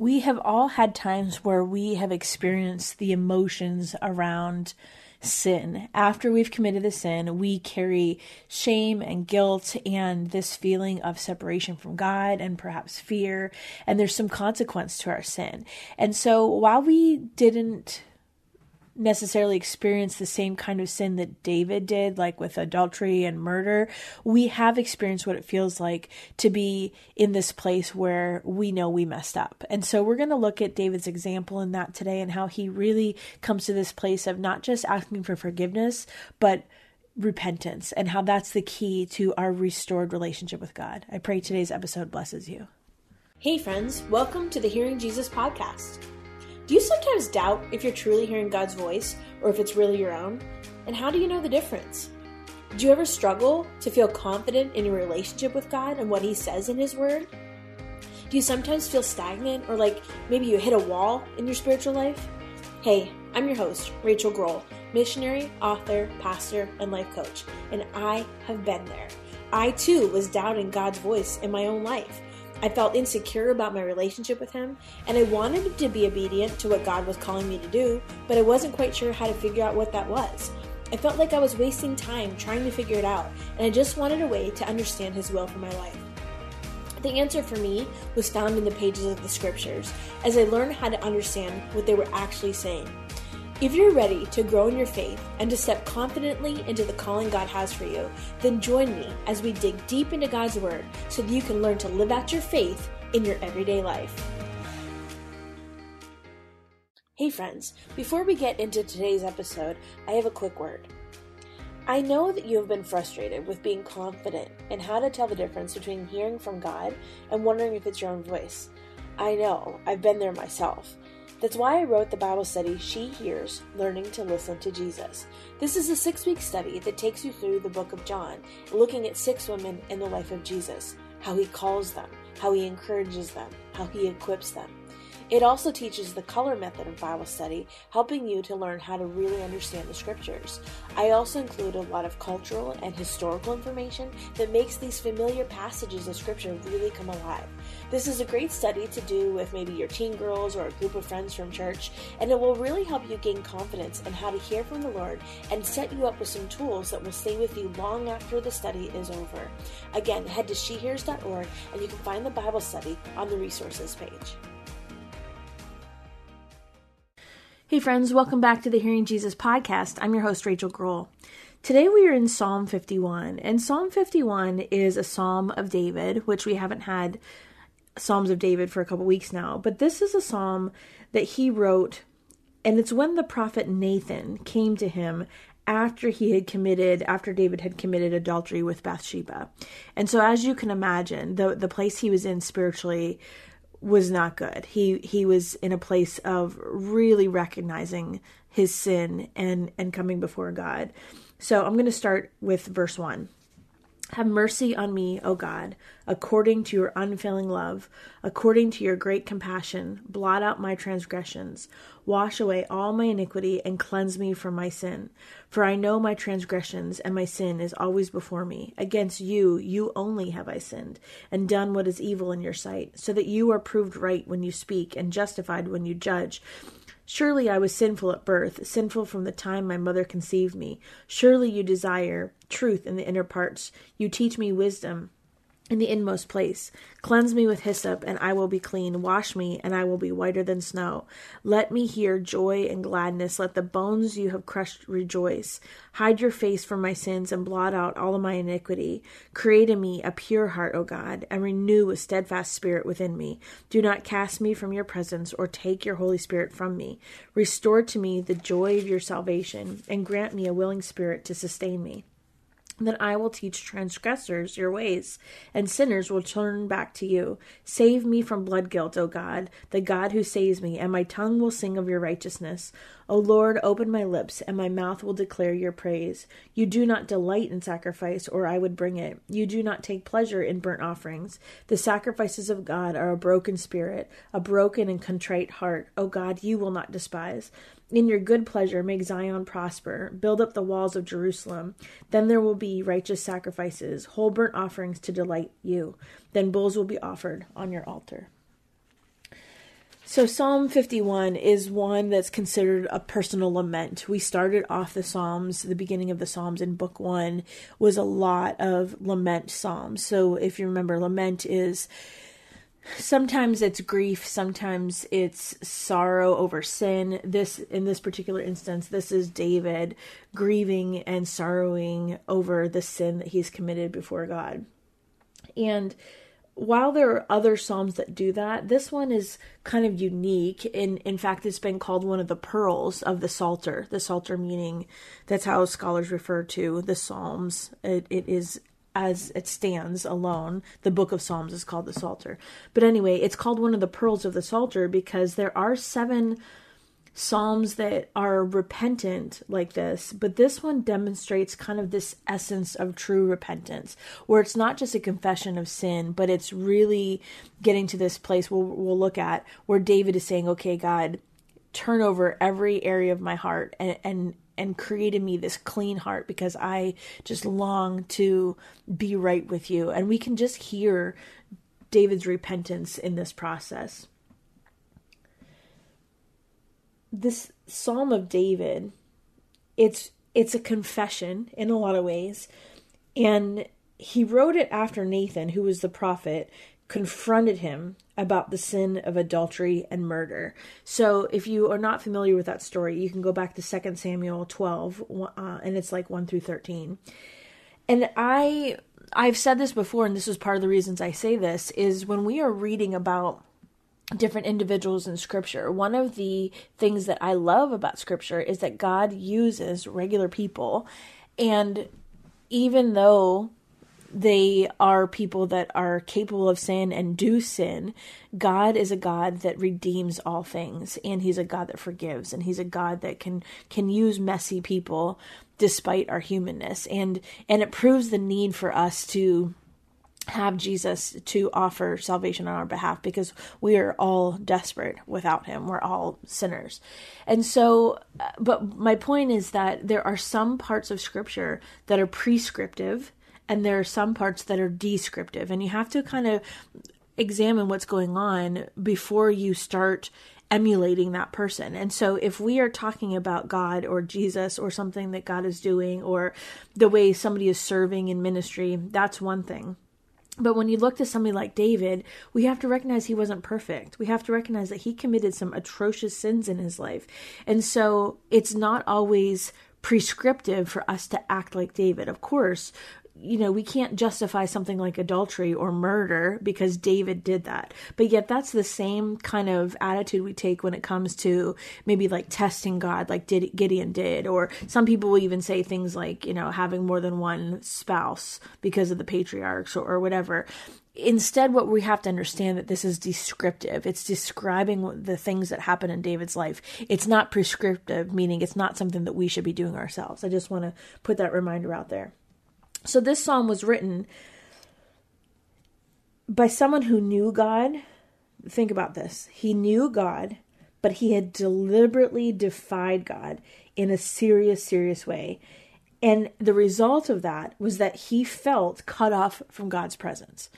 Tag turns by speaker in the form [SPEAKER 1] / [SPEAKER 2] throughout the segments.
[SPEAKER 1] we have all had times where we have experienced the emotions around sin. After we've committed the sin, we carry shame and guilt and this feeling of separation from God and perhaps fear. And there's some consequence to our sin. And so while we didn't necessarily experience the same kind of sin that David did, like with adultery and murder, we have experienced what it feels like to be in this place where we know we messed up. And so we're going to look at David's example in that today and how he really comes to this place of not just asking for forgiveness, but repentance and how that's the key to our restored relationship with God. I pray today's episode blesses you.
[SPEAKER 2] Hey, friends, welcome to the Hearing Jesus podcast. Do you sometimes doubt if you're truly hearing God's voice or if it's really your own? And how do you know the difference? Do you ever struggle to feel confident in your relationship with God and what He says in His Word? Do you sometimes feel stagnant or like maybe you hit a wall in your spiritual life? Hey, I'm your host, Rachael Groll, missionary, author, pastor, and life coach, and I have been there. I too was doubting God's voice in my own life. I felt insecure about my relationship with Him, and I wanted to be obedient to what God was calling me to do, but I wasn't quite sure how to figure out what that was. I felt like I was wasting time trying to figure it out, and I just wanted a way to understand His will for my life. The answer for me was found in the pages of the scriptures as I learned how to understand what they were actually saying. If you're ready to grow in your faith and to step confidently into the calling God has for you, then join me as we dig deep into God's Word so that you can learn to live out your faith in your everyday life. Hey, friends, before we get into today's episode, I have a quick word. I know that you have been frustrated with being confident in how to tell the difference between hearing from God and wondering if it's your own voice. I know, I've been there myself. That's why I wrote the Bible study She Hears Learning to Listen to Jesus. This is a six week study that takes you through the book of John, looking at six women in the life of Jesus, how he calls them, how he encourages them, how he equips them. It also teaches the color method of Bible study, helping you to learn how to really understand the scriptures. I also include a lot of cultural and historical information that makes these familiar passages of scripture really come alive. This is a great study to do with maybe your teen girls or a group of friends from church, and it will really help you gain confidence in how to hear from the Lord and set you up with some tools that will stay with you long after the study is over. Again, head to shehears.org and you can find the Bible study on the resources page.
[SPEAKER 1] Hey, friends, welcome back to the Hearing Jesus podcast. I'm your host, Rachael Groll. Today we are in Psalm 51, and Psalm 51 is a psalm of David, which we haven't had Psalms of David for a couple weeks now, but this is a psalm that he wrote, and it's when the prophet Nathan came to him after he had committed after David had committed adultery with Bathsheba. And so as you can imagine, the the place he was in spiritually was not good. He he was in a place of really recognizing his sin and and coming before God. So I'm going to start with verse 1. Have mercy on me, O God, according to your unfailing love, according to your great compassion. Blot out my transgressions. Wash away all my iniquity and cleanse me from my sin. For I know my transgressions, and my sin is always before me. Against you, you only have I sinned, and done what is evil in your sight, so that you are proved right when you speak, and justified when you judge. Surely I was sinful at birth, sinful from the time my mother conceived me. Surely you desire truth in the inner parts. You teach me wisdom in the inmost place. Cleanse me with hyssop, and I will be clean. Wash me, and I will be whiter than snow. Let me hear joy and gladness. Let the bones you have crushed rejoice. Hide your face from my sins, and blot out all of my iniquity. Create in me a pure heart, O God, and renew a steadfast spirit within me. Do not cast me from your presence, or take your Holy Spirit from me. Restore to me the joy of your salvation, and grant me a willing spirit to sustain me. Then I will teach transgressors your ways, and sinners will turn back to you. Save me from blood guilt, O God, the God who saves me, and my tongue will sing of your righteousness. O Lord, open my lips, and my mouth will declare your praise. You do not delight in sacrifice, or I would bring it. You do not take pleasure in burnt offerings. The sacrifices of God are a broken spirit, a broken and contrite heart. O God, you will not despise. In your good pleasure, make Zion prosper. Build up the walls of Jerusalem. Then there will be righteous sacrifices, whole burnt offerings to delight you. Then bulls will be offered on your altar. So, Psalm 51 is one that's considered a personal lament. We started off the Psalms, the beginning of the Psalms in book one was a lot of lament Psalms. So, if you remember, lament is sometimes it's grief, sometimes it's sorrow over sin. This, in this particular instance, this is David grieving and sorrowing over the sin that he's committed before God. And while there are other psalms that do that, this one is kind of unique. In in fact, it's been called one of the pearls of the Psalter. The Psalter meaning that's how scholars refer to the Psalms. It, it is as it stands alone. The book of Psalms is called the Psalter. But anyway, it's called one of the pearls of the Psalter because there are seven psalms that are repentant like this, but this one demonstrates kind of this essence of true repentance, where it's not just a confession of sin, but it's really getting to this place we'll, we'll look at where David is saying, Okay, God, turn over every area of my heart and, and and create in me this clean heart because I just long to be right with you. And we can just hear David's repentance in this process this Psalm of David, it's it's a confession in a lot of ways, and he wrote it after Nathan, who was the prophet, confronted him about the sin of adultery and murder. So, if you are not familiar with that story, you can go back to 2 Samuel 12, uh, and it's like 1 through 13. And I I've said this before, and this is part of the reasons I say this, is when we are reading about different individuals in scripture. One of the things that I love about scripture is that God uses regular people and even though they are people that are capable of sin and do sin. God is a God that redeems all things and he's a God that forgives and he's a God that can can use messy people despite our humanness and and it proves the need for us to have Jesus to offer salvation on our behalf because we are all desperate without him. We're all sinners. And so, uh, but my point is that there are some parts of scripture that are prescriptive and there are some parts that are descriptive. And you have to kind of examine what's going on before you start emulating that person. And so if we are talking about God or Jesus or something that God is doing or the way somebody is serving in ministry, that's one thing. But when you look to somebody like David, we have to recognize he wasn't perfect. We have to recognize that he committed some atrocious sins in his life. And so it's not always prescriptive for us to act like David. Of course, you know, we can't justify something like adultery or murder because David did that. But yet, that's the same kind of attitude we take when it comes to maybe like testing God, like did Gideon did, or some people will even say things like, you know, having more than one spouse because of the patriarchs or, or whatever. Instead, what we have to understand that this is descriptive. It's describing the things that happen in David's life. It's not prescriptive, meaning it's not something that we should be doing ourselves. I just want to put that reminder out there. So this psalm was written by someone who knew God. Think about this. He knew God, but he had deliberately defied God in a serious, serious way. And the result of that was that he felt cut off from God's presence.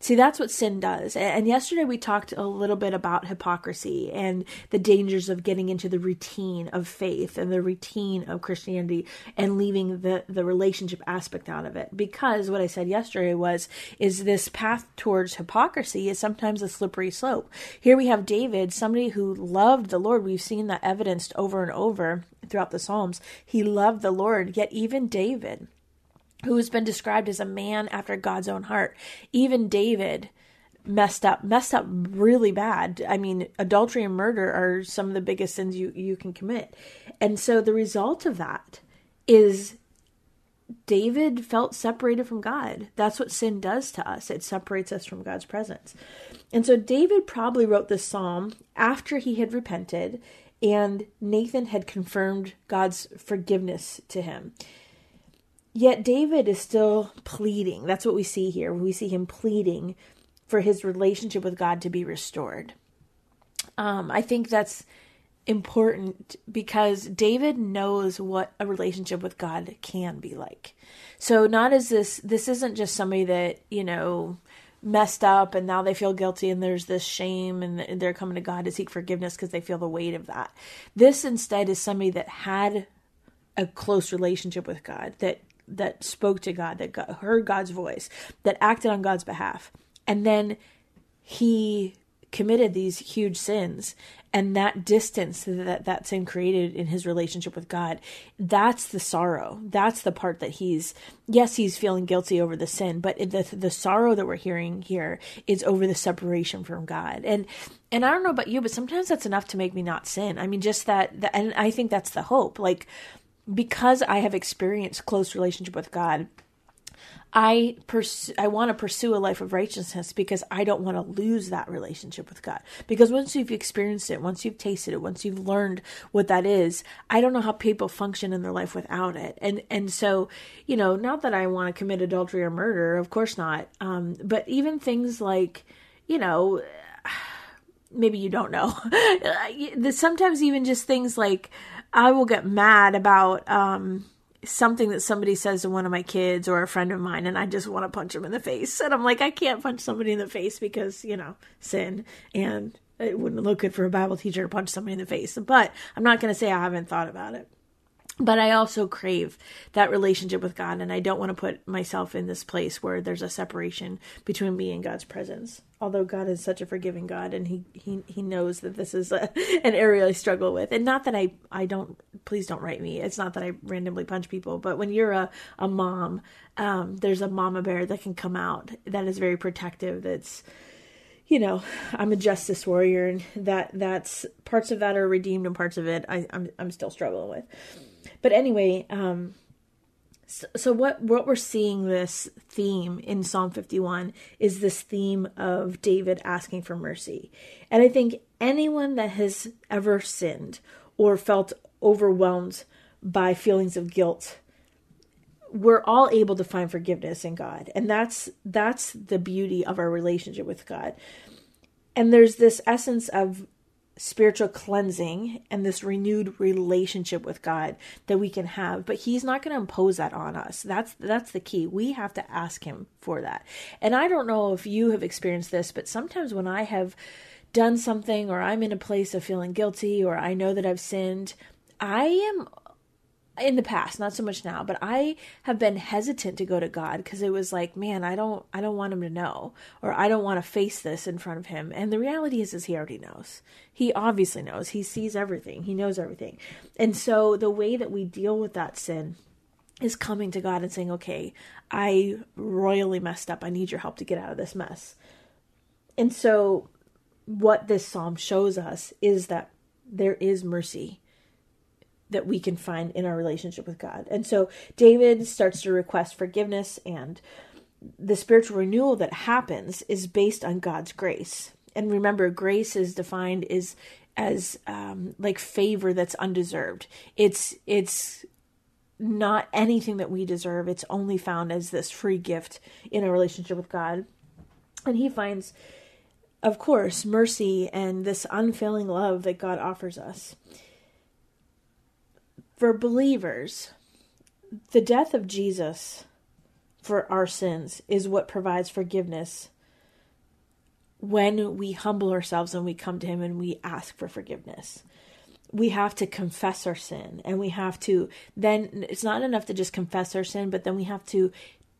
[SPEAKER 1] See, that's what sin does. And yesterday we talked a little bit about hypocrisy and the dangers of getting into the routine of faith and the routine of Christianity and leaving the, the relationship aspect out of it. Because what I said yesterday was, is this path towards hypocrisy is sometimes a slippery slope. Here we have David, somebody who loved the Lord. We've seen that evidenced over and over throughout the Psalms. He loved the Lord, yet even David who has been described as a man after God's own heart. Even David messed up, messed up really bad. I mean, adultery and murder are some of the biggest sins you, you can commit. And so the result of that is David felt separated from God. That's what sin does to us. It separates us from God's presence. And so David probably wrote this psalm after he had repented and Nathan had confirmed God's forgiveness to him. Yet David is still pleading. That's what we see here. We see him pleading for his relationship with God to be restored. Um, I think that's important because David knows what a relationship with God can be like. So not as this this isn't just somebody that, you know, messed up and now they feel guilty and there's this shame and they're coming to God to seek forgiveness because they feel the weight of that. This instead is somebody that had a close relationship with God, that that spoke to God, that heard God's voice, that acted on God's behalf. And then he committed these huge sins. And that distance that that sin created in his relationship with God that's the sorrow. That's the part that he's yes he's feeling guilty over the sin but the the sorrow that we're hearing here is over the separation from God. And and I don't know about you but sometimes that's enough to make me not sin. I mean just that and I think that's the hope. Like because I have experienced close relationship with God I pursue, I want to pursue a life of righteousness because I don't want to lose that relationship with God. Because once you've experienced it, once you've tasted it, once you've learned what that is, I don't know how people function in their life without it. And and so, you know, not that I want to commit adultery or murder, of course not. Um, but even things like, you know, maybe you don't know. Sometimes even just things like I will get mad about um something that somebody says to one of my kids or a friend of mine and I just want to punch them in the face. And I'm like, I can't punch somebody in the face because, you know, sin and it wouldn't look good for a Bible teacher to punch somebody in the face. But I'm not going to say I haven't thought about it but I also crave that relationship with God, and I don't want to put myself in this place where there's a separation between me and God's presence. Although God is such a forgiving God, and He He He knows that this is a, an area I struggle with, and not that I I don't. Please don't write me. It's not that I randomly punch people, but when you're a a mom, um, there's a mama bear that can come out that is very protective. That's you know, I'm a justice warrior, and that that's parts of that are redeemed, and parts of it I, I'm I'm still struggling with. But anyway, um, so, so what what we're seeing this theme in Psalm 51 is this theme of David asking for mercy. And I think anyone that has ever sinned or felt overwhelmed by feelings of guilt we're all able to find forgiveness in God. And that's that's the beauty of our relationship with God. And there's this essence of spiritual cleansing and this renewed relationship with God that we can have. But he's not going to impose that on us. That's that's the key. We have to ask him for that. And i don't know if you have experienced this but sometimes when i have done something or i'm in a place of feeling guilty or i know that i've sinned i am in the past not so much now but i have been hesitant to go to god because it was like man i don't i don't want him to know or i don't want to face this in front of him. And the reality is is he already knows. He obviously knows. He sees everything. He knows everything. And so the way that we deal with that sin is coming to god and saying okay i royally messed up. I need your help to get out of this mess. And so what this psalm shows us is that there is mercy that we can find in our relationship with God. And so David starts to request forgiveness and the spiritual renewal that happens is based on God's grace. And remember, grace is defined as as um, like favor that's undeserved. It's it's not anything that we deserve. It's only found as this free gift in a relationship with God. And he finds, of course, mercy and this unfailing love that God offers us for believers, the death of Jesus for our sins is what provides forgiveness when we humble ourselves and we come to Him and we ask for forgiveness. We have to confess our sin and we have to then, it's not enough to just confess our sin, but then we have to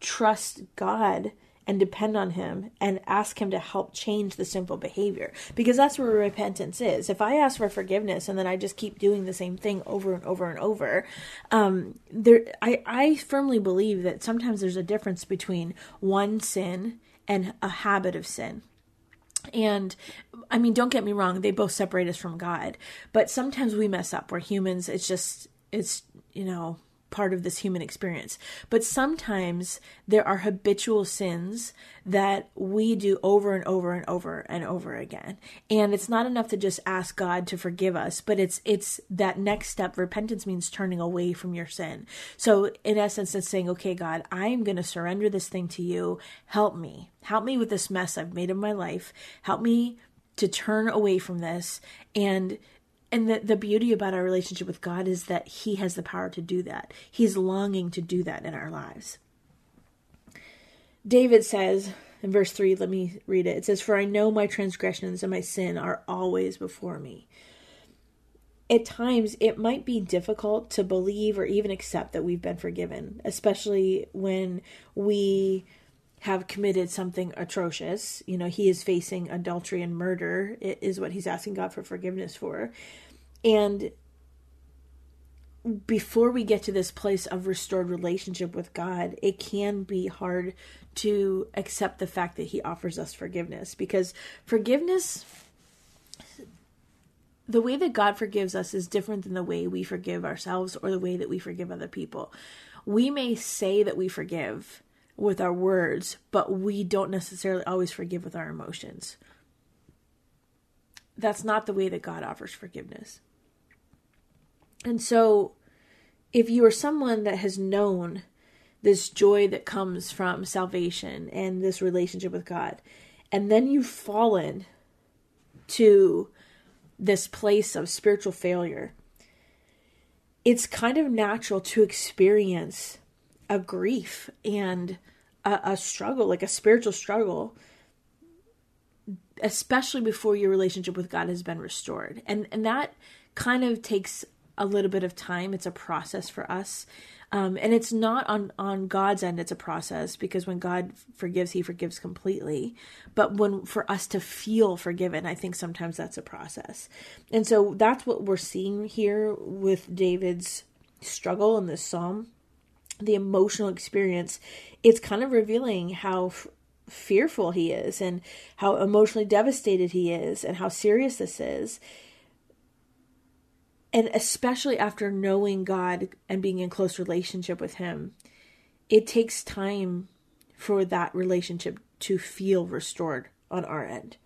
[SPEAKER 1] trust God and depend on him and ask him to help change the sinful behavior because that's where repentance is if i ask for forgiveness and then i just keep doing the same thing over and over and over um, there I, I firmly believe that sometimes there's a difference between one sin and a habit of sin and I mean, don't get me wrong, they both separate us from God. But sometimes we mess up. We're humans. It's just, it's, you know, part of this human experience. But sometimes there are habitual sins that we do over and over and over and over again. And it's not enough to just ask God to forgive us, but it's it's that next step. Repentance means turning away from your sin. So in essence it's saying, "Okay, God, I'm going to surrender this thing to you. Help me. Help me with this mess I've made of my life. Help me to turn away from this and and the, the beauty about our relationship with God is that He has the power to do that. He's longing to do that in our lives. David says in verse 3, let me read it. It says, For I know my transgressions and my sin are always before me. At times, it might be difficult to believe or even accept that we've been forgiven, especially when we have committed something atrocious. You know, he is facing adultery and murder, it is what he's asking God for forgiveness for. And before we get to this place of restored relationship with God, it can be hard to accept the fact that He offers us forgiveness because forgiveness, the way that God forgives us is different than the way we forgive ourselves or the way that we forgive other people. We may say that we forgive with our words, but we don't necessarily always forgive with our emotions. That's not the way that God offers forgiveness. And so, if you are someone that has known this joy that comes from salvation and this relationship with God, and then you've fallen to this place of spiritual failure, it's kind of natural to experience a grief and a, a struggle, like a spiritual struggle, especially before your relationship with God has been restored. And and that kind of takes a little bit of time. It's a process for us. Um, and it's not on on God's end. It's a process because when God forgives, He forgives completely. But when for us to feel forgiven, I think sometimes that's a process. And so that's what we're seeing here with David's struggle in this psalm, the emotional experience. It's kind of revealing how f- fearful he is and how emotionally devastated he is and how serious this is and especially after knowing God and being in close relationship with him it takes time for that relationship to feel restored on our end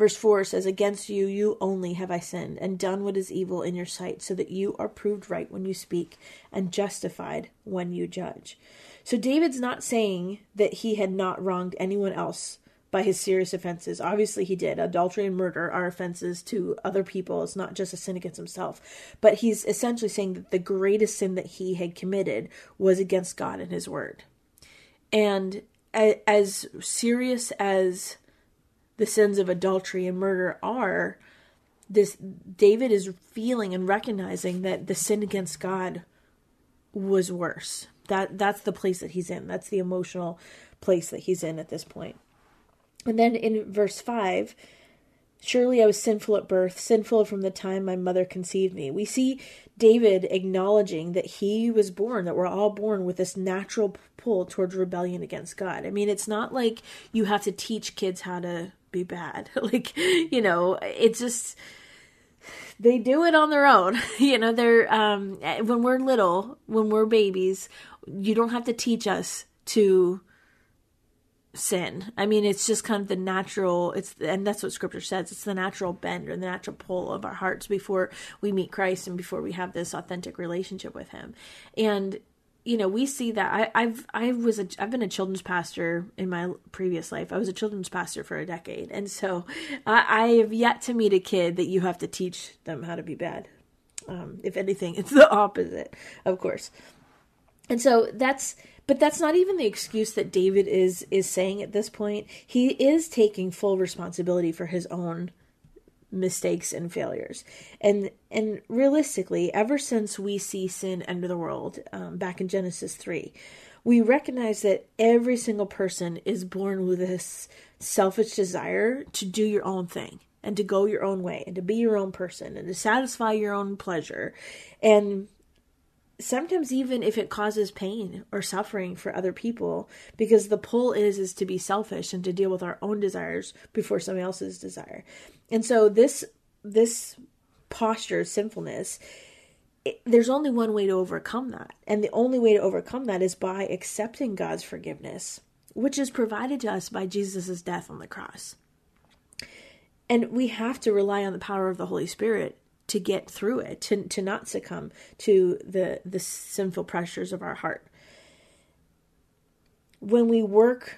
[SPEAKER 1] verse 4 says against you you only have i sinned and done what is evil in your sight so that you are proved right when you speak and justified when you judge so david's not saying that he had not wronged anyone else by his serious offenses. Obviously, he did. Adultery and murder are offenses to other people. It's not just a sin against himself. But he's essentially saying that the greatest sin that he had committed was against God and his word. And as serious as the sins of adultery and murder are, this David is feeling and recognizing that the sin against God was worse. That that's the place that he's in. That's the emotional place that he's in at this point. And then in verse 5, surely I was sinful at birth, sinful from the time my mother conceived me. We see David acknowledging that he was born, that we're all born with this natural pull towards rebellion against God. I mean, it's not like you have to teach kids how to be bad. like, you know, it's just they do it on their own. you know, they're um when we're little, when we're babies, you don't have to teach us to sin. I mean, it's just kind of the natural. It's and that's what Scripture says. It's the natural bend or the natural pull of our hearts before we meet Christ and before we have this authentic relationship with Him. And you know, we see that. I, I've I was a I've been a children's pastor in my previous life. I was a children's pastor for a decade, and so I, I have yet to meet a kid that you have to teach them how to be bad. Um, if anything, it's the opposite, of course. And so that's but that's not even the excuse that David is is saying at this point. He is taking full responsibility for his own mistakes and failures. And and realistically, ever since we see sin enter the world, um, back in Genesis three, we recognize that every single person is born with this selfish desire to do your own thing and to go your own way and to be your own person and to satisfy your own pleasure. And sometimes even if it causes pain or suffering for other people because the pull is is to be selfish and to deal with our own desires before somebody else's desire. And so this this posture of sinfulness it, there's only one way to overcome that. And the only way to overcome that is by accepting god's forgiveness which is provided to us by jesus' death on the cross. And we have to rely on the power of the holy spirit to get through it, to, to not succumb to the, the sinful pressures of our heart. When we work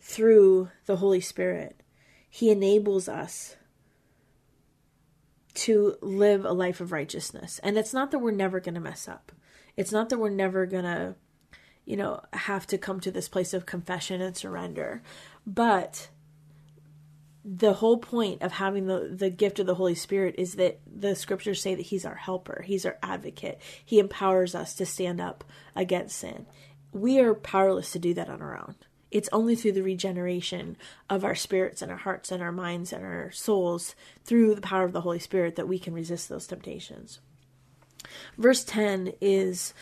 [SPEAKER 1] through the Holy Spirit, He enables us to live a life of righteousness. And it's not that we're never going to mess up. It's not that we're never going to you know, have to come to this place of confession and surrender. But the whole point of having the, the gift of the Holy Spirit is that the scriptures say that He's our helper, He's our advocate. He empowers us to stand up against sin. We are powerless to do that on our own. It's only through the regeneration of our spirits and our hearts and our minds and our souls through the power of the Holy Spirit that we can resist those temptations. Verse 10 is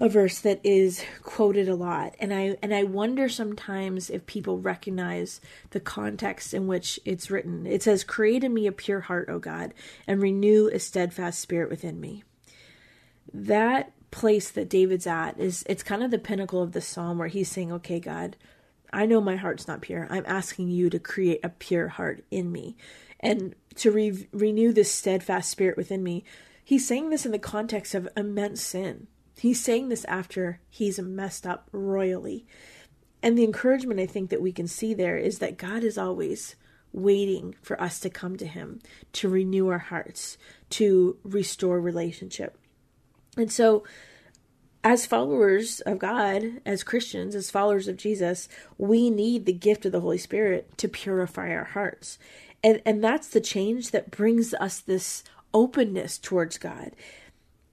[SPEAKER 1] a verse that is quoted a lot. And i and i wonder sometimes if people recognize the context in which it's written. It says create in me a pure heart o god and renew a steadfast spirit within me. That place that david's at is it's kind of the pinnacle of the psalm where he's saying okay god i know my heart's not pure. I'm asking you to create a pure heart in me. And to re- renew this steadfast spirit within me he's saying this in the context of immense sin He's saying this after he's messed up royally. And the encouragement I think that we can see there is that God is always waiting for us to come to him, to renew our hearts, to restore relationship. And so as followers of God, as Christians, as followers of Jesus, we need the gift of the Holy Spirit to purify our hearts. And and that's the change that brings us this openness towards God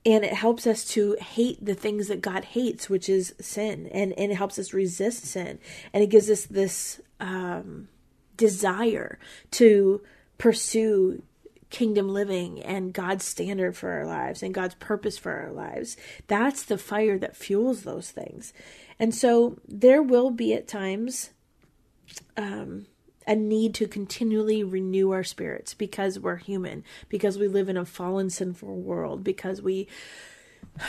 [SPEAKER 1] and it helps us to hate the things that God hates, which is sin, and and it helps us resist sin, and it gives us this um, desire to pursue kingdom living and God's standard for our lives and God's purpose for our lives. That's the fire that fuels those things, and so there will be at times. Um, a need to continually renew our spirits because we're human, because we live in a fallen, sinful world, because we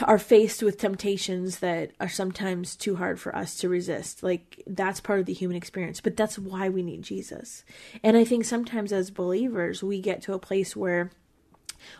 [SPEAKER 1] are faced with temptations that are sometimes too hard for us to resist. Like that's part of the human experience, but that's why we need Jesus. And I think sometimes as believers, we get to a place where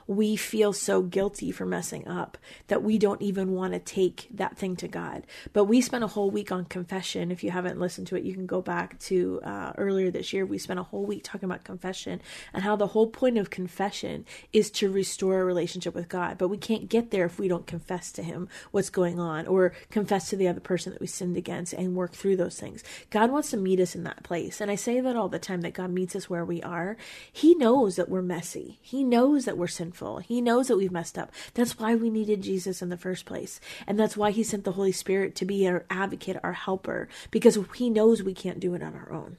[SPEAKER 1] we feel so guilty for messing up that we don't even want to take that thing to God. But we spent a whole week on confession. If you haven't listened to it, you can go back to uh, earlier this year. We spent a whole week talking about confession and how the whole point of confession is to restore a relationship with God. But we can't get there if we don't confess to Him what's going on or confess to the other person that we sinned against and work through those things. God wants to meet us in that place. And I say that all the time that God meets us where we are. He knows that we're messy, He knows that we're sinful. He knows that we've messed up. That's why we needed Jesus in the first place. And that's why he sent the Holy Spirit to be our advocate, our helper, because he knows we can't do it on our own.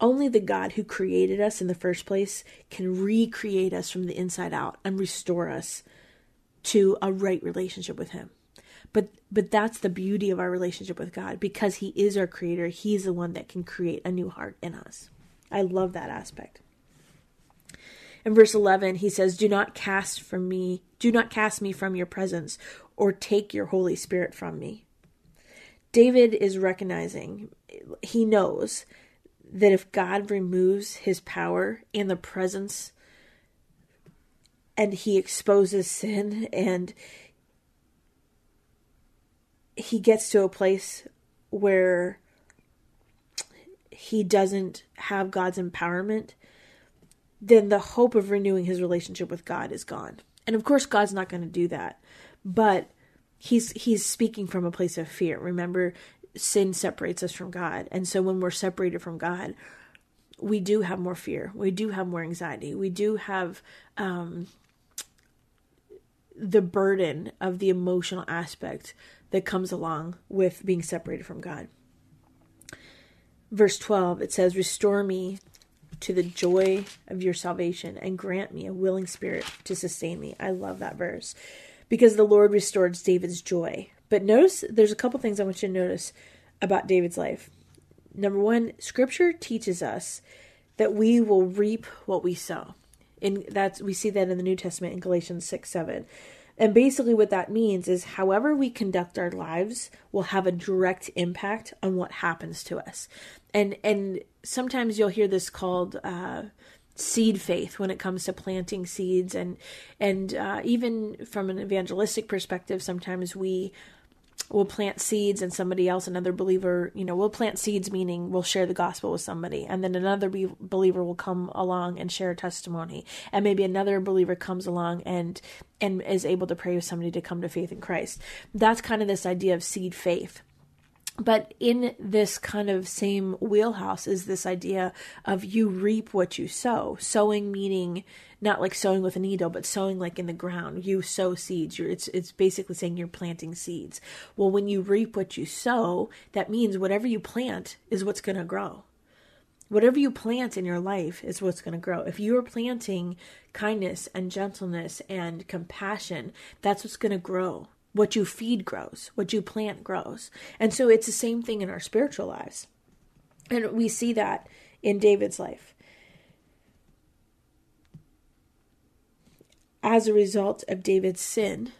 [SPEAKER 1] Only the God who created us in the first place can recreate us from the inside out and restore us to a right relationship with him. But but that's the beauty of our relationship with God because he is our creator. He's the one that can create a new heart in us. I love that aspect. In verse 11, he says, Do not cast from me, do not cast me from your presence, or take your Holy Spirit from me. David is recognizing, he knows that if God removes his power and the presence and he exposes sin and he gets to a place where he doesn't have God's empowerment, then the hope of renewing his relationship with God is gone. And of course God's not going to do that. But he's he's speaking from a place of fear. Remember sin separates us from God. And so when we're separated from God, we do have more fear. We do have more anxiety. We do have um, the burden of the emotional aspect that comes along with being separated from God. Verse 12, it says, Restore me to the joy of your salvation and grant me a willing spirit to sustain me. I love that verse because the Lord restored David's joy. But notice there's a couple things I want you to notice about David's life. Number one, scripture teaches us that we will reap what we sow. And that's we see that in the New Testament in Galatians 6 7. And basically, what that means is however we conduct our lives will have a direct impact on what happens to us. And and sometimes you'll hear this called uh, seed faith when it comes to planting seeds, and and uh, even from an evangelistic perspective, sometimes we we'll plant seeds and somebody else another believer you know we'll plant seeds meaning we'll share the gospel with somebody. And then another be- believer will come along and share a testimony. And maybe another believer comes along and and is able to pray with somebody to come to faith in Christ. That's kind of this idea of seed faith but in this kind of same wheelhouse is this idea of you reap what you sow. Sowing meaning not like sowing with a needle, but sowing like in the ground. You sow seeds. You're, it's it's basically saying you're planting seeds. Well, when you reap what you sow, that means whatever you plant is what's going to grow. Whatever you plant in your life is what's going to grow. If you are planting kindness and gentleness and compassion, that's what's going to grow what you feed grows, what you plant grows. And so it's the same thing in our spiritual lives. And we see that in David's life. As a result of David's sin,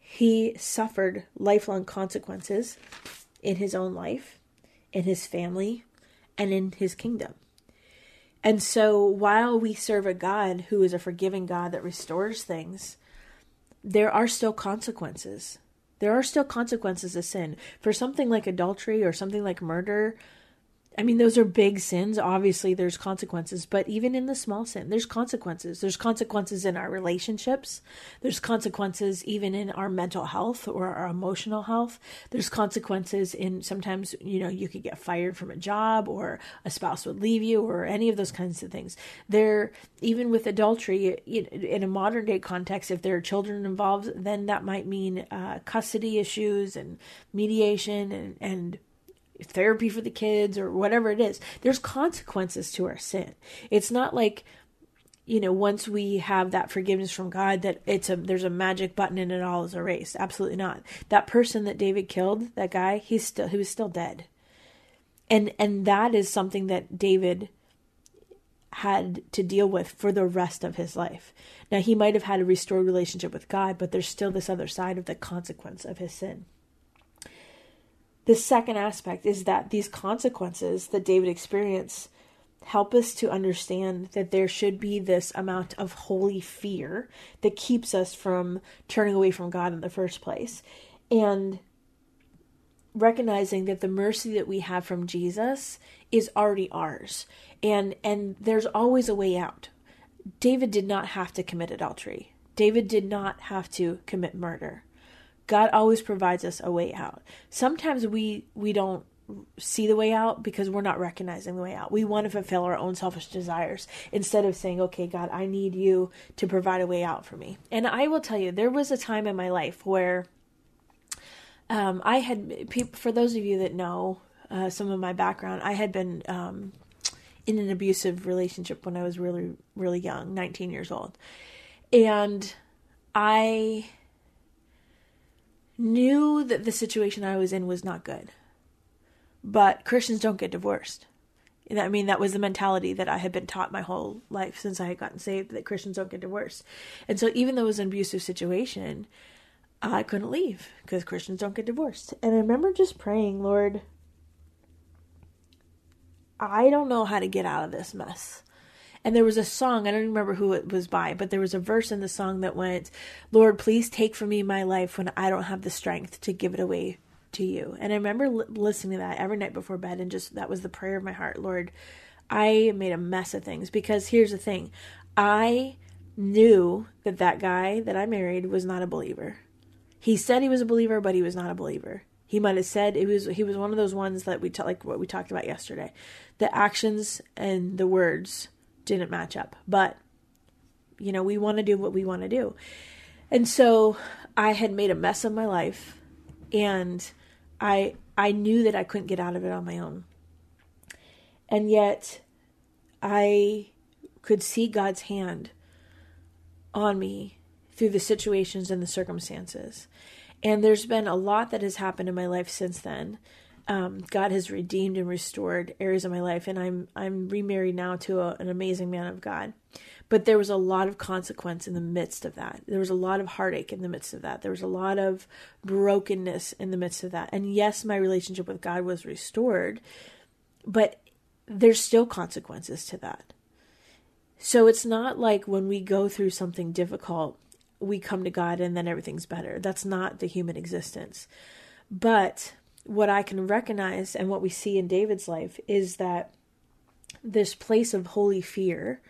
[SPEAKER 1] he suffered lifelong consequences in his own life, in his family, and in his kingdom. And so while we serve a God who is a forgiving God that restores things, there are still consequences. There are still consequences of sin. For something like adultery or something like murder, I mean, those are big sins. Obviously, there's consequences, but even in the small sin, there's consequences. There's consequences in our relationships. There's consequences even in our mental health or our emotional health. There's consequences in sometimes, you know, you could get fired from a job or a spouse would leave you or any of those kinds of things. There, even with adultery, in a modern day context, if there are children involved, then that might mean uh, custody issues and mediation and, and therapy for the kids or whatever it is. There's consequences to our sin. It's not like you know once we have that forgiveness from God that it's a there's a magic button and it all is erased. Absolutely not. That person that David killed, that guy, he's still he was still dead. And and that is something that David had to deal with for the rest of his life. Now he might have had a restored relationship with God, but there's still this other side of the consequence of his sin. The second aspect is that these consequences that David experienced help us to understand that there should be this amount of holy fear that keeps us from turning away from God in the first place. And recognizing that the mercy that we have from Jesus is already ours. And and there's always a way out. David did not have to commit adultery. David did not have to commit murder. God always provides us a way out. Sometimes we we don't see the way out because we're not recognizing the way out. We want to fulfill our own selfish desires instead of saying, "Okay, God, I need you to provide a way out for me." And I will tell you, there was a time in my life where um, I had, people. for those of you that know uh, some of my background, I had been um, in an abusive relationship when I was really, really young, 19 years old. And I knew that the situation I was in was not good. But Christians don't get divorced. I mean, that was the mentality that I had been taught my whole life since I had gotten saved that Christians don't get divorced. And so, even though it was an abusive situation, I couldn't leave because Christians don't get divorced. And I remember just praying, Lord, I don't know how to get out of this mess. And there was a song, I don't remember who it was by, but there was a verse in the song that went, Lord, please take from me my life when I don't have the strength to give it away to you. And I remember l- listening to that every night before bed, and just that was the prayer of my heart Lord, I made a mess of things because here's the thing I knew that that guy that I married was not a believer. He said he was a believer, but he was not a believer. He might have said it was he was one of those ones that we t- like what we talked about yesterday. The actions and the words didn't match up. But, you know, we want to do what we want to do. And so I had made a mess of my life and I I knew that I couldn't get out of it on my own. And yet I could see God's hand on me through the situations and the circumstances. And there's been a lot that has happened in my life since then um, God has redeemed and restored areas of my life, and I'm I'm remarried now to a, an amazing man of God. But there was a lot of consequence in the midst of that. There was a lot of heartache in the midst of that. There was a lot of brokenness in the midst of that. And yes, my relationship with God was restored, but there's still consequences to that. So it's not like when we go through something difficult, we come to God and then everything's better. That's not the human existence. But what I can recognize and what we see in David's life is that this place of holy fear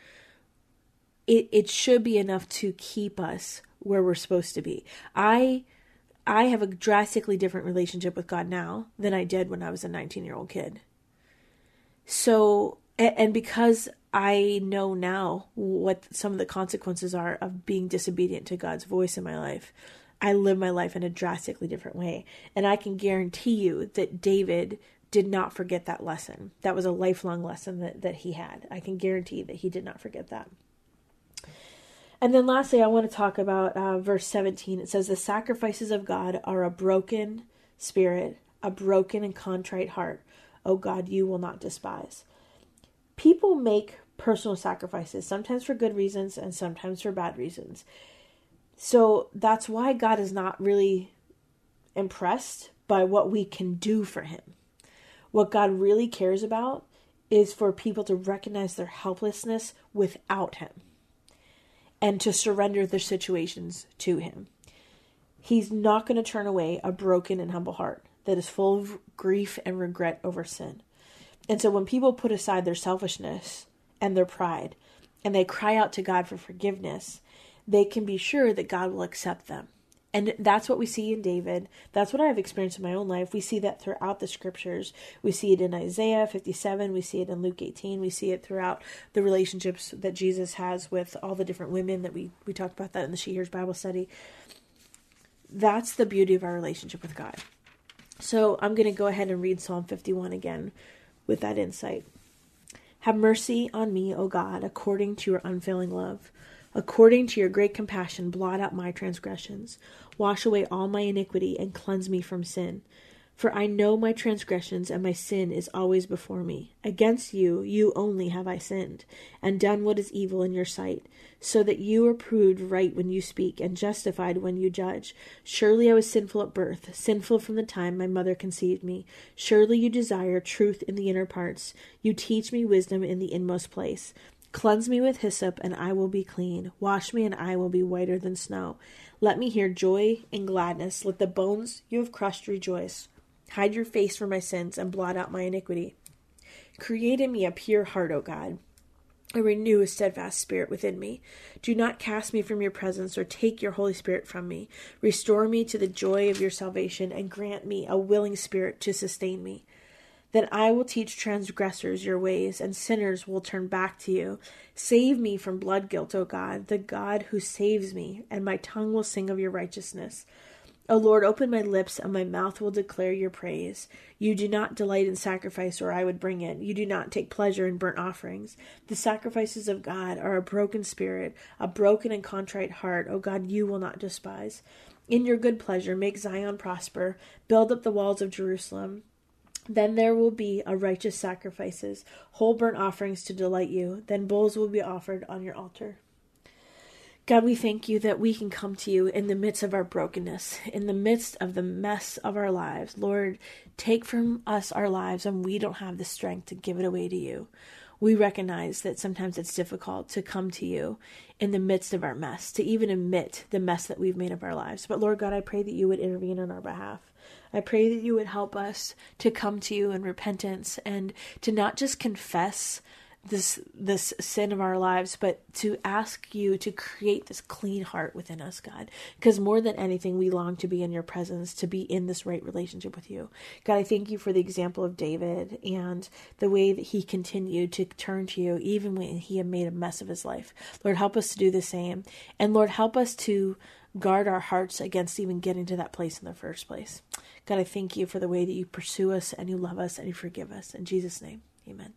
[SPEAKER 1] it it should be enough to keep us where we're supposed to be. I I have a drastically different relationship with God now than I did when I was a 19-year-old kid. So and because I know now what some of the consequences are of being disobedient to God's voice in my life. I live my life in a drastically different way. And I can guarantee you that David did not forget that lesson. That was a lifelong lesson that, that he had. I can guarantee that he did not forget that. And then lastly, I want to talk about uh, verse 17. It says, The sacrifices of God are a broken spirit, a broken and contrite heart. O God, you will not despise. People make personal sacrifices, sometimes for good reasons and sometimes for bad reasons. So that's why God is not really impressed by what we can do for Him. What God really cares about is for people to recognize their helplessness without Him and to surrender their situations to Him. He's not going to turn away a broken and humble heart that is full of grief and regret over sin. And so when people put aside their selfishness and their pride and they cry out to God for forgiveness, they can be sure that God will accept them. And that's what we see in David. That's what I've experienced in my own life. We see that throughout the scriptures. We see it in Isaiah 57. We see it in Luke 18. We see it throughout the relationships that Jesus has with all the different women that we, we talked about that in the She Hears Bible study. That's the beauty of our relationship with God. So I'm going to go ahead and read Psalm 51 again with that insight. Have mercy on me, O God, according to your unfailing love. According to your great compassion, blot out my transgressions. Wash away all my iniquity and cleanse me from sin. For I know my transgressions, and my sin is always before me. Against you, you only have I sinned, and done what is evil in your sight, so that you are proved right when you speak, and justified when you judge. Surely I was sinful at birth, sinful from the time my mother conceived me. Surely you desire truth in the inner parts. You teach me wisdom in the inmost place. Cleanse me with hyssop, and I will be clean. Wash me, and I will be whiter than snow. Let me hear joy and gladness. Let the bones you have crushed rejoice. Hide your face from my sins and blot out my iniquity. Create in me a pure heart, O God, renew a steadfast spirit within me. Do not cast me from your presence or take your Holy Spirit from me. Restore me to the joy of your salvation and grant me a willing spirit to sustain me. Then I will teach transgressors your ways, and sinners will turn back to you. Save me from blood guilt, O God, the God who saves me, and my tongue will sing of your righteousness. O Lord, open my lips, and my mouth will declare your praise. You do not delight in sacrifice, or I would bring it. You do not take pleasure in burnt offerings. The sacrifices of God are a broken spirit, a broken and contrite heart. O God, you will not despise. In your good pleasure, make Zion prosper. Build up the walls of Jerusalem. Then there will be a righteous sacrifices, whole burnt offerings to delight you. Then bulls will be offered on your altar. God, we thank you that we can come to you in the midst of our brokenness, in the midst of the mess of our lives. Lord, take from us our lives and we don't have the strength to give it away to you. We recognize that sometimes it's difficult to come to you in the midst of our mess, to even admit the mess that we've made of our lives. But Lord God, I pray that you would intervene on our behalf. I pray that you would help us to come to you in repentance and to not just confess this this sin of our lives but to ask you to create this clean heart within us god. Because more than anything we long to be in your presence to be in this right relationship with you. God i thank you for the example of david and the way that he continued to turn to you even when he had made a mess of his life. Lord help us to do the same. And lord help us to guard our hearts against even getting to that place in the first place. God i thank you for the way that you pursue us and you love us and you forgive us. In jesus name amen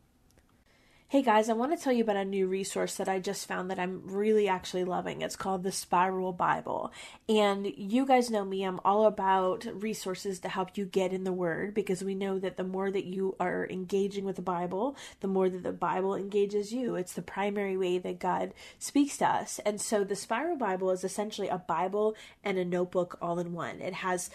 [SPEAKER 1] Hey guys, I want to tell you about a new resource that I just found that I'm really actually loving. It's called the Spiral Bible. And you guys know me, I'm all about resources to help you get in the Word because we know that the more that you are engaging with the Bible, the more that the Bible engages you. It's the primary way that God speaks to us. And so the Spiral Bible is essentially a Bible and a notebook all in one. It has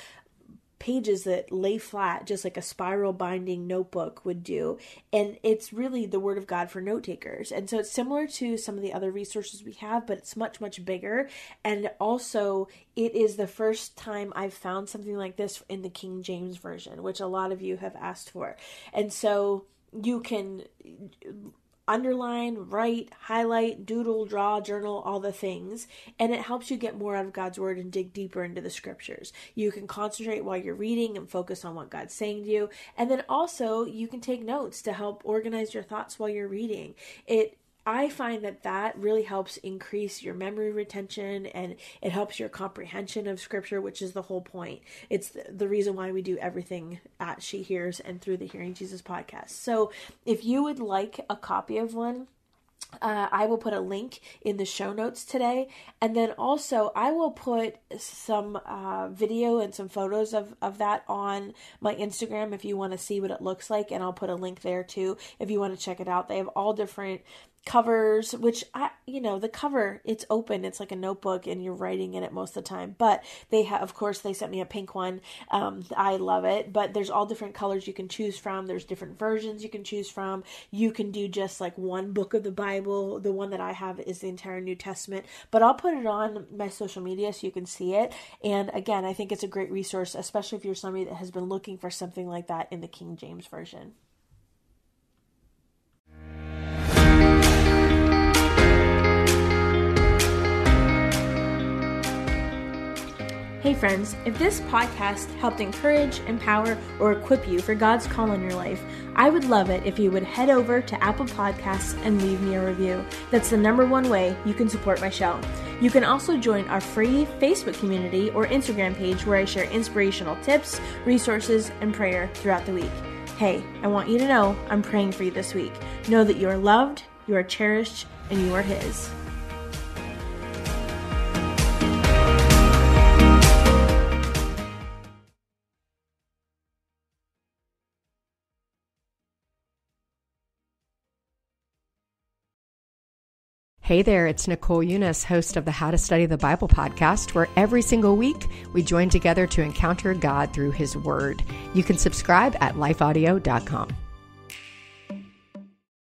[SPEAKER 1] pages that lay flat, just like a spiral binding notebook would do. And it's really the Word of God for note takers. And so it's similar to some of the other resources we have, but it's much, much bigger. And also, it is the first time I've found something like this in the King James Version, which a lot of you have asked for. And so you can underline, write, highlight, doodle, draw, journal, all the things. And it helps you get more out of God's word and dig deeper into the scriptures. You can concentrate while you're reading and focus on what God's saying to you. And then also you can take notes to help organize your thoughts while you're reading. It I find that that really helps increase your memory retention and it helps your comprehension of scripture, which is the whole point. It's the reason why we do everything at She Hears and through the Hearing Jesus podcast. So if you would like a copy of one, uh, I will put a link in the show notes today. And then also, I will put some uh, video and some photos of, of that on my Instagram if you want to see what it looks like. And I'll put a link there too if you want to check it out. They have all different covers which i you know the cover it's open. It's like a notebook and you're writing in it most of the time. But they have of course they sent me a pink one. Um, i love it. But there's all different colors you can choose from. There's different versions you can choose from. You can do just like one book of the bible. The one that i have is the entire new testament. But i'll put it on my social media so you can see it. And again i think it's a great resource especially if you're somebody that has been looking for something like that in the king james version Hey, friends, if this podcast helped encourage, empower, or equip you for God's call in your life, I would love it if you would head over to Apple Podcasts and leave me a review. That's the number one way you can support my show. You can also join our free Facebook community or Instagram page where I share inspirational tips, resources, and prayer throughout the week. Hey, I want you to know I'm praying for you this week. Know that you are loved, you are cherished, and you are His.
[SPEAKER 3] Hey there, it's Nicole Unice, host of the How to Study the Bible podcast, where every single week we join together to encounter God through His Word. You can subscribe at lifeaudio.com.